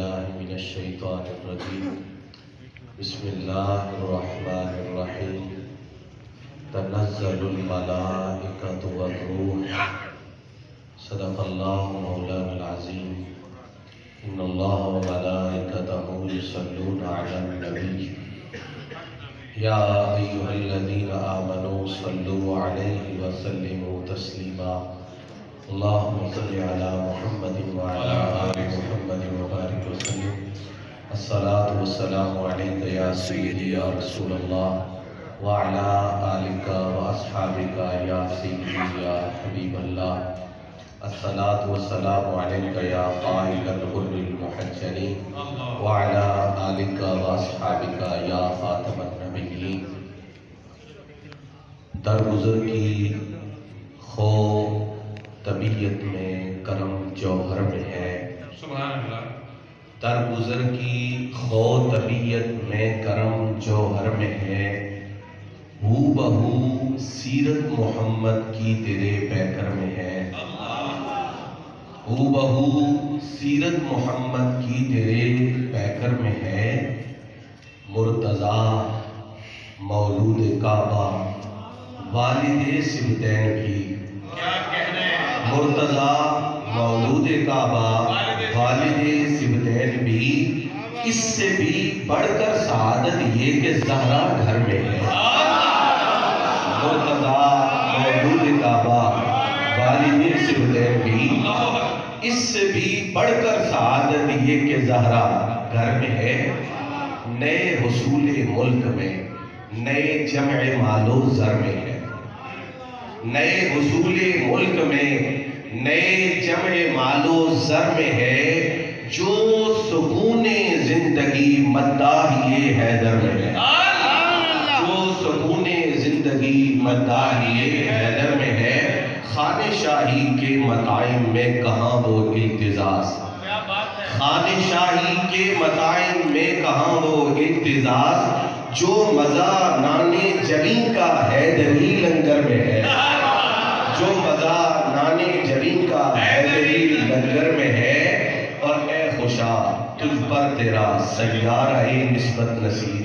बिल्लाहिमिनश्शैतानिर्रजीम बिस्मिल्लाहिर्रहमानिर्रहीम तनज़्ज़लुल मलाइकतु वर्रूह सदक़ल्लाहु मौलाना अज़ीम इन्नल्लाह व मलाइकतहु युसल्लूना अलन नबी या अय्युहल्लज़ीना आमनू सल्लु अलैहि व सल्लिमू तस्लीमा अल्लाहुम्मा सल्लि अला मुहम्मदिन व अला आलि मुहम्मदिन व बारिक व सल्लिम अस्सलातु या सय्यदी या रसूलल्लाह व आलिका व या सय्यदी या हबीबल्लाह अस्सलातु वस्सलामु या क़ाइदल गुर्रिल मुहज्जलीन व अला आलिका व या ख़ातमन दरगुजर की खो तबीयत में करम जौहर में है दरगुजर की खो तबीयत में करम जौहर में है हू बहू सीरत मोहम्मद की तेरे पैकर में है। हू बहू सीरत मोहम्मद की तेरे पैकर में है, मुर्तज़ा मौलूद काबा, वालिद सिमतैन भी मुर्तज़ा मौलूद काबा, वालिद सिमतैन भी, इससे भी बढ़कर शहादत ये कि जहरा घर में है। मुर्तज़ा मौलूद काबा, वालिद सिमतैन भी, इससे भी बढ़कर शहादत ये कि जहरा घर में है। नए हसूल मुल्क में, नए जम मालो जर में है। नए हसूल मुल्क में नए जम मालो जर में है जो सुकून ज़िंदगी मद्दाह ये हैदर में है। जो सुकून ज़िंदगी मद्दाह ये हैदर में है खाने शाही के मताइम में कहाँ वो इल्तिजाज खान शाही के मताइम में कहाँ वो इल्तिजाज जो मज़ा नाने ज़मीन का है दही लंगर में है। जो मज़ा नाने ज़मीन का हैदरी लंगर में है, और ए खुशा तुझ पर तेरा सैयारा निस्बत नसीर।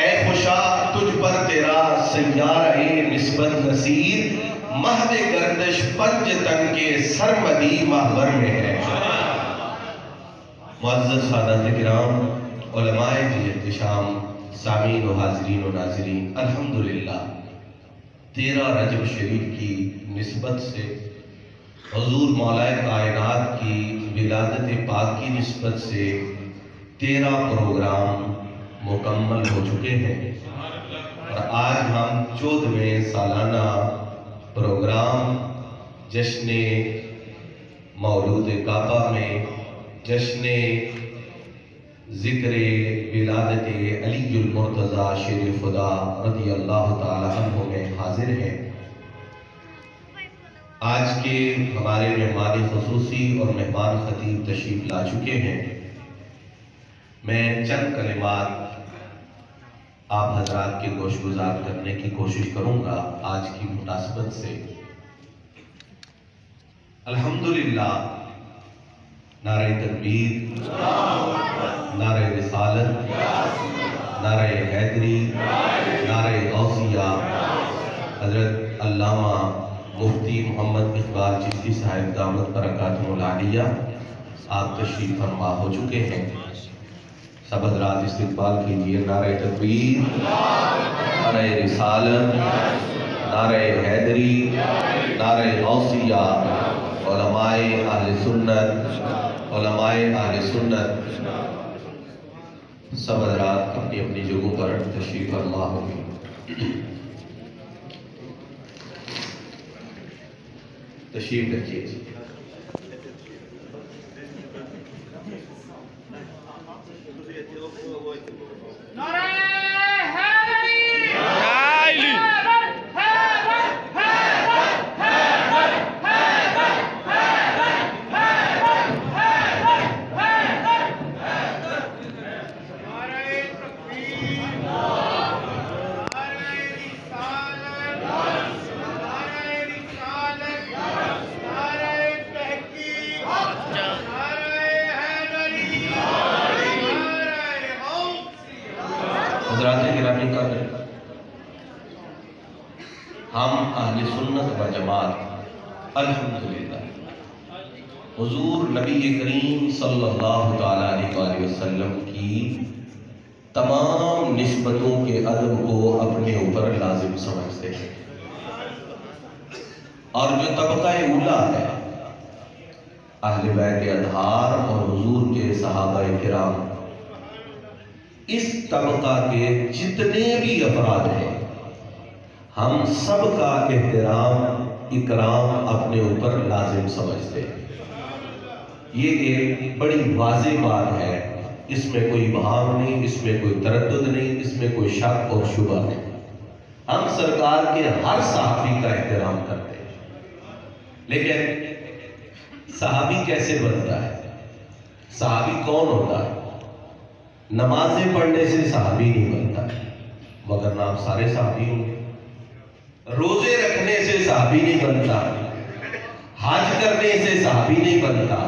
ए खुशा तुझ पर तेरा सैयारा निस्बत नसीर। महद गर्दश पंज तन के सरमदी महवर में है। मुअज़्ज़ज़ सादात किराम जी एहतशाम सामीन व हाजरीन व नाजरीन, अल्हम्दुलिल्लाह। तेरह रजब शरीफ की नस्बत से, हजूर मौलाए कायनात की विलादत पाक की नस्बत से तेरह प्रोग्राम मुकम्मल हो चुके हैं। और आज हम चौदहवें सालाना प्रोग्राम जश्न मौलूद काबा में जश्न ज़िक्र विलादत अलीमुर्तज़ा शेर खुदा रदी अल्लाह तु में हाजिर है। आज के हमारे मेहमान खसूसी और मेहमान खतीब तशरीफ़ ला चुके हैं। मैं चंद कलिमात आप हजरात के गोश गुजार करने की कोशिश करूँगा आज की मुनासबत से। अल्हम्दुलिल्लाह नारे तकबीर, नारे रिसालत, नारे हैदरी, नारे गौसिया हज़रत अल्लामा मुफ्ती मोहम्मद इकबाल चिश्ती साहिब दामद बरकातुल्लाहिया आप तशरीफ़ फरमा हो चुके हैं। सब हजरात इस्तकबाल कीजिए नारे तकबीर, नारे रिसालत, नारे हैदरी, नारे गौसिया उलमाए अहले सुन्नत अहले सुन्नत सब हजरात अपनी अपनी जगहों पर तशरीफ़ फरमा होंगे। तशरीफ़ रखिए। हम अहले सुन्नत व जमात, अल्हम्दुलिल्लाह। हुजूर नबी करीम सल्लल्लाहु अलैहि वसल्लम की तमाम निस्बतों के अदब को अपने ऊपर लाजिम समझते हैं। और जो तबका उला है, अहल बैत अधार और हुजूर के सहाबा किराम, इस तबका के जितने भी अफराद हैं हम सब का एहतराम, इकराम अपने ऊपर लाजिम समझते हैं। ये एक बड़ी वाज बात है। इसमें कोई भाव नहीं, इसमें कोई तरद नहीं, इसमें कोई शक और शुबा नहीं। हम सरकार के हर साहबी का एहतराम करते हैं। लेकिन साहबी कैसे बनता है? साहबी कौन होता है? नमाजें पढ़ने से साहबी नहीं बनता, मगर नाम सारे साहबी होंगे। रोज़े रखने से साहबी नहीं बनता। हज करने से साहबी नहीं बनता।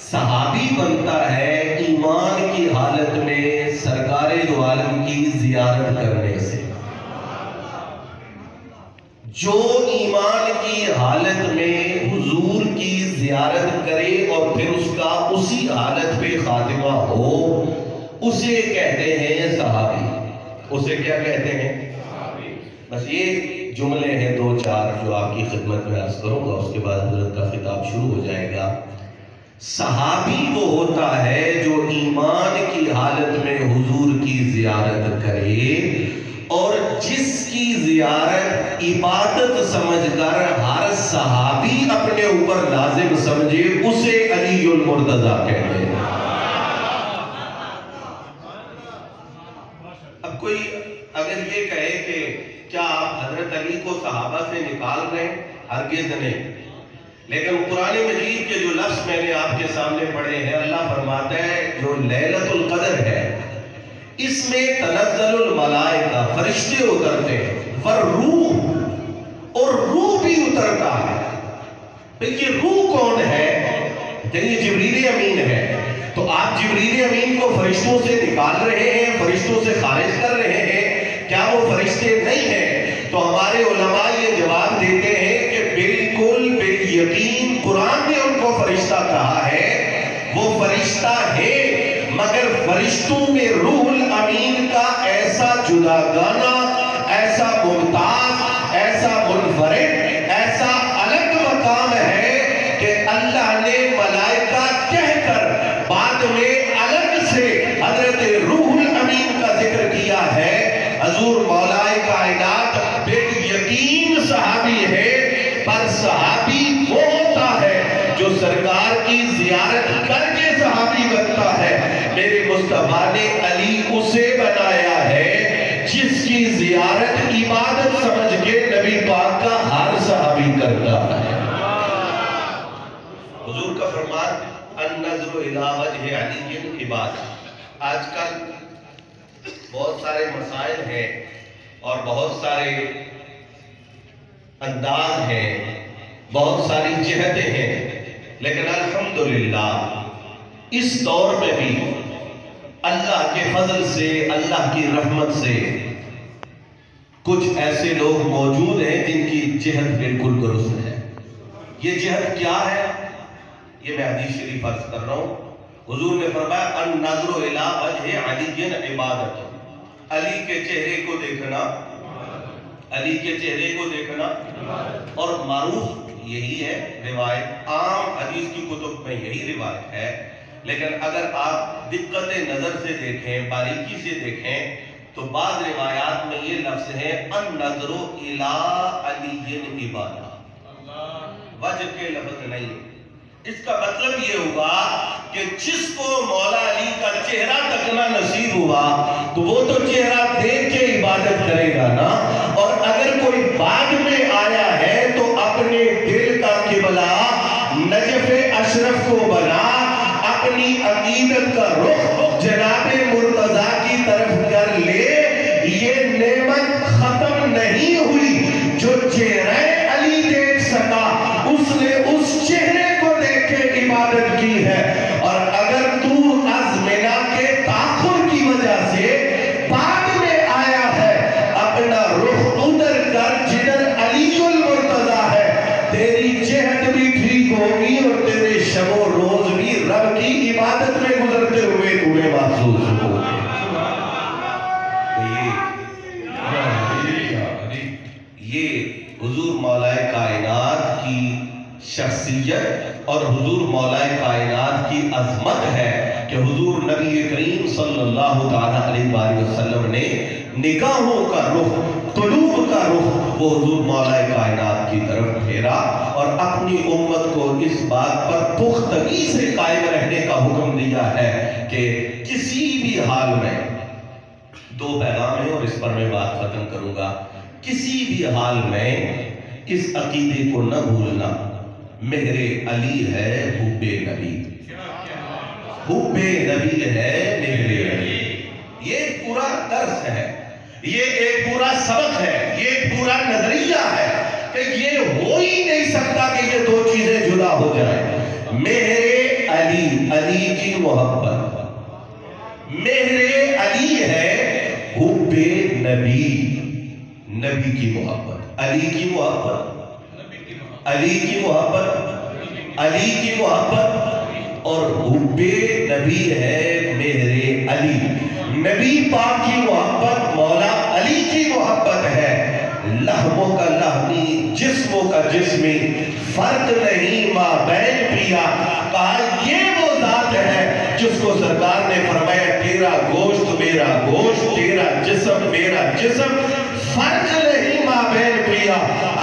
सहाबी बनता है ईमान की हालत में सरकार दो आलम की जियारत करने से। जो ईमान की हालत में हुजूर की जियारत करे और फिर उसका उसी हालत पे खातिमा हो, उसे कहते हैं सहाबी। उसे क्या कहते हैं? बस ये जुमले हैं दो चार जो आपकी खिदमत में अर्ज़ करूँगा, उसके बाद हज़रत का खिताब शुरू हो जाएगा। सहाबी वो होता है जो ईमान की हालत में हुजूर की जियारत करे और जिसकी जियारत इबादत समझकर हर सहाबी अपने ऊपर लाजिम समझे, उसे अली मुर्तजा कहते हैं कोई अगर ये कहे कि क्या आप हज़रत अली को सहाबा से निकाल रहे हरगिज नहीं लेकिन कुरान मजीद के जो लफ्ज मैंने आपके सामने पढ़े हैं, अल्लाह फरमाता है, जो लैलतुल कदर है, इसमें तनज्जलुल मलाइका, फरिश्ते उतरते हैं। वर रूह, और रूह भी उतरता है। ये रूह कौन है? ये जिब्रील अमीन है। तो आप जिब्रील अमीन को फरिश्तों से निकाल रहे हैं, फरिश्तों से खारिज कर रहे हैं, क्या वो फरिश्ते नहीं हैं? यकीन कुरान ने उनको फरिश्ता कहा है, वो फरिश्ता है, मगर फरिश्तों में रूहुल अमीन का ऐसा जुदा गाना, ऐसा मुमताज़, ऐसा मुनफरिद, ऐसा अलग मकाम है कि अल्लाह ने मलाइका कहकर बाद में अलग से हज़रत रूहुल अमीन का ज़िक्र किया है। हजूर मौलाए कायनात बिल यकीन सहाबी है, पर सहाबी जो सरकार की जियारत करके सहाबी बनता है, मेरे मुस्तफ़ा ने अली उसे बनाया है, जिसकी जियारत इबादत समझ के नबी पाक का हर सहाबी करता है। हुजूर का फरमान आजकल बहुत सारे मसाइल हैं और बहुत सारे अंदाज हैं, बहुत सारी जहतें हैं। लेकिन अल्हम्दुलिल्लाह, इस दौर में भी अल्लाह के फजल से, अल्लाह की रहमत से कुछ ऐसे लोग मौजूद हैं जिनकी जहत बिल्कुल दुरुस्त है। ये जहत क्या है? ये मैं हदीस शरीफ अर्ज़ कर रहा हूँ। हुजूर ने फरमाया अन नजरो अली इबादत अली के चेहरे को देखना। अली के चेहरे को देखना। और मारूफ यही है रिवायत। आम हदीस की कुतुब में यही रिवायत है। लेकिन अगर आप दिक्कत नज़र से देखें, बारीकी से देखें तो बाद रिवायात में ये लफ्ज है अन नजरो इला के लफ्ज नहीं इसका मतलब ये हुआ कि जिसको मौला अली का चेहरा तकना नसीब हुआ तो वो तो चेहरा देख के इबादत करेगा ना? और अगर कोई बाद में आया है अशरफ को बना, अपनी अकीदत का रुख जनाब मुर्तजा की तरफ़ कर ले। ये नेमत खत्म नहीं हुई, जो चेहरा इबादत में गुजरते हुए तुम्हें महसूस हो ये हुजूर मौलाए कायनात की शख्सियत और हुजूर मौलाए कायनात की अजमत है कि हुजूर नबी करीम सल्लल्लाहु अलैहि वसल्लम ने निगाहों का रुख तुलूब का रुख वो हुजूर मौलाए कायनात की तरफ़ फेरा और अपनी उम्मत को इस बात पर पुख्तगी से कायम रहने का हुक्म दिया है कि किसी भी हाल में दो पैगाम है और इस पर मैं बात खत्म करूँगा। किसी भी हाल में इस अकीदे को न भूलना मेरे अली है हुब्बे नबी। हुब्बे नबी है मेरे अली। ये पूरा दर्स है, ये एक पूरा सबक है, ये पूरा नज़रिया है। कि ये हो ही नहीं सकता कि ये दो चीज़ें जुदा हो जाए। मेरे अली अली की मोहब्बत। मेरे अली है हुब्बे नबी नबी की मोहब्बत। अली की मोहब्बत। अली की मोहब्बत। अली की मोहब्बत। और हुब्बे नबी है मेरे अली। नबी पाक की मोहब्बत मौला अली की मोहब्बत है। लहमों का लहमी जिस्मों का जिस्मी। फ़र्क नहीं, माँ बैन प्रिया। कहा, ये वो जात है जिसको सरकार ने फरमाया, तेरा गोश्त मेरा गोश्त, तेरा जिस्म मेरा जिस्म। फ़र्क नहीं, माँ बहन प्रिया।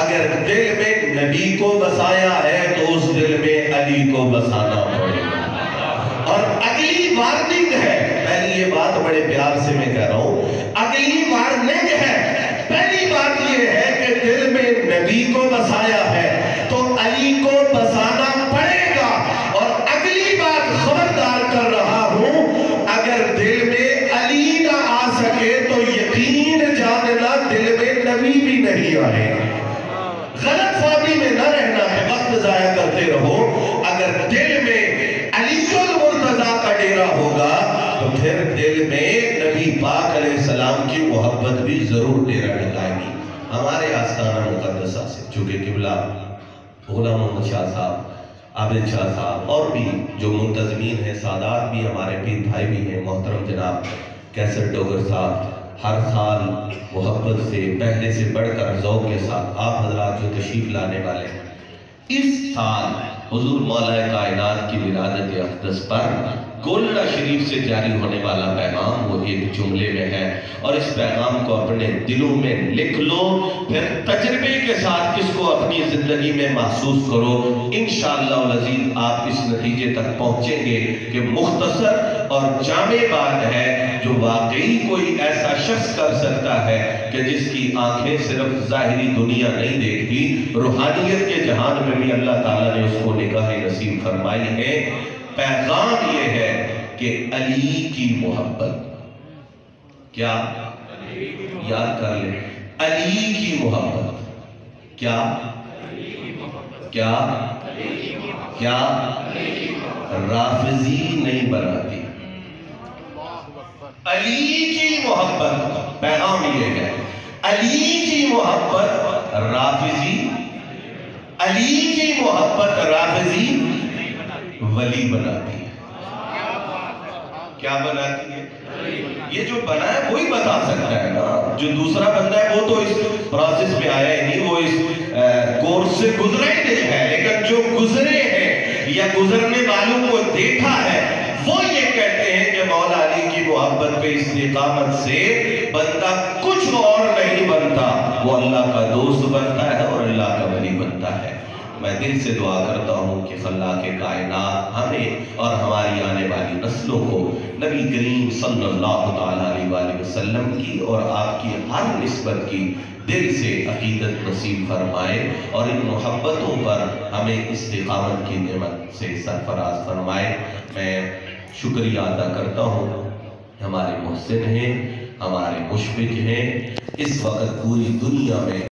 अगर दिल में नबी को बसाया है तो उस दिल में अली को बसाना पड़ेगा। और अगली वार्निंग है। पहली ये बात बड़े प्यार से मैं कह रहा हूँ। अगली वार्निंग है पहली बात यह है कि दिल में नबी को बसाया है तो अली को बसाना पड़ेगा। और अगली बात खबरदार कर रहा हूँ, अगर दिल में अली ना आ सके तो यकीन जानना दिल में नबी भी नहीं आएगा गलत फहमी में ना रहना है, वक्त जाया करते रहो। अगर दिल में अलीकुल मुर्तजा का डेरा होगा तो फिर दिल में नबी पाक सलाम की मोहब्बत भी ज़रूर डेरा लगाएगी हमारे आस्थाना मुकदसा से, चूँकि किबला गुलाम मोहम्मद शाह साहब आबिद शाह साहब और भी जो मुंतजमीन हैं, सादात भी हमारे पीर भाई भी हैं, मोहतरम जनाब, कैसर डोगर साहब, हर साल मोहब्बत से, पहले से बढ़कर जौक के साथ आप हजरात जो तशीफ लाने वाले हैं। इस साल हजूर मौला कायनात की विरादत अकदस पर गोलडा शरीफ से जारी होने वाला पैगाम, वो एक जुमले में है। और इस पैगाम को अपने दिलों में लिख लो, फिर तजर्बे के साथ इसको अपनी ज़िंदगी में महसूस करो। इन शजीज आप इस नतीजे तक पहुँचेंगे कि मुख्तसर और जामे बात है जो वाकई कोई ऐसा शख्स कर सकता है कि जिसकी आँखें सिर्फ़ जाहिरी दुनिया नहीं देखती, रूहानियत के जहान में भी अल्लाह ताला ने उसको निगाह नसीब फरमाई है। कि अली की मोहब्बत। क्या? याद कर ले। अली की मोहब्बत। क्या? क्या? क्या? राफजी नहीं बनाती। अली की मोहब्बत, पैगाम ये है। अली की मोहब्बत, राफजी। अली की मोहब्बत, राफजी। वली बनाती। क्या बनाती है? ये जो बना है वही बता सकता है ना। जो दूसरा बंदा है, वो तो इस प्रोसेस में आया ही नहीं, वो इस कोर्स से गुजरा ही नहीं है। लेकिन जो गुजरे हैं, या गुजरने वालों को देखा है, वो ये कहते हैं कि मौला अली की मोहब्बत पे इस्तेकामत से बंदा कुछ और नहीं बनता। वो अल्लाह का दोस्त बनता है और अल्लाह का वली बनता है। मैं दिल से दुआ करता हूँ कि अल्लाह के कायनात हमें और हमारी आने वाली नस्लों को नबी करीम सल्लल्लाहु अलैहि वसल्लम की और आपकी हर नस्बत की दिल से अकीदत नसीब फरमाए और इन मोहब्बतों पर हमें इस इस्तेकामत की नमत से सरफराज फरमाए। मैं शुक्रिया अदा करता हूँ। हमारे मुहसिन हैं, हमारे मुशफ़ हैं। इस वक्त पूरी दुनिया में